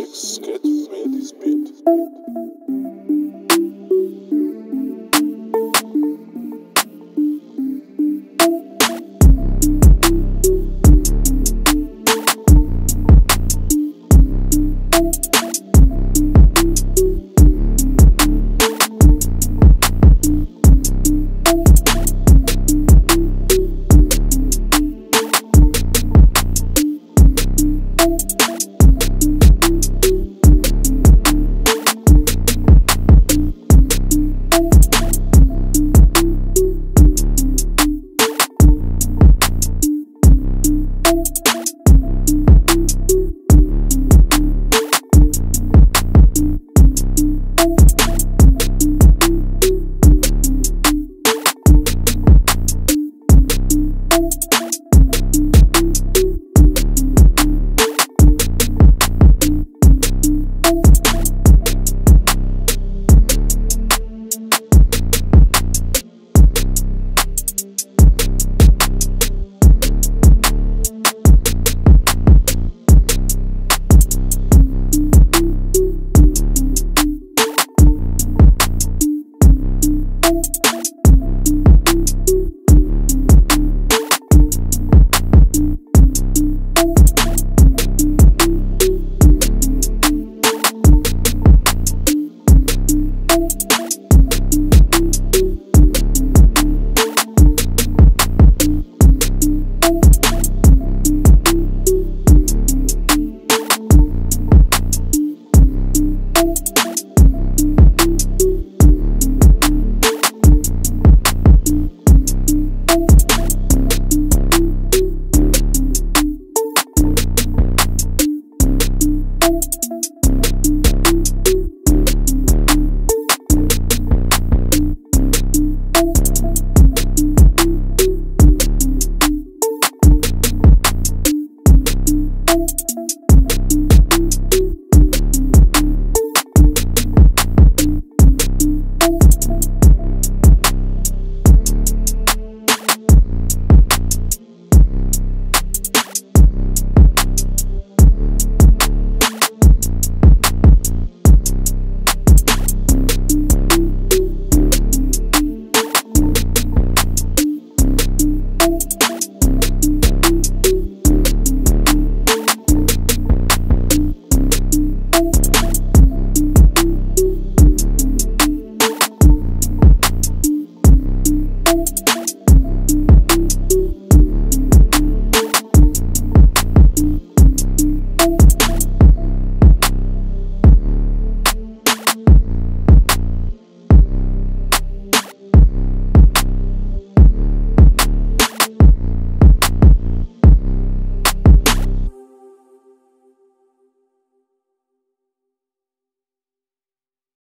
Alex Scat made this beat.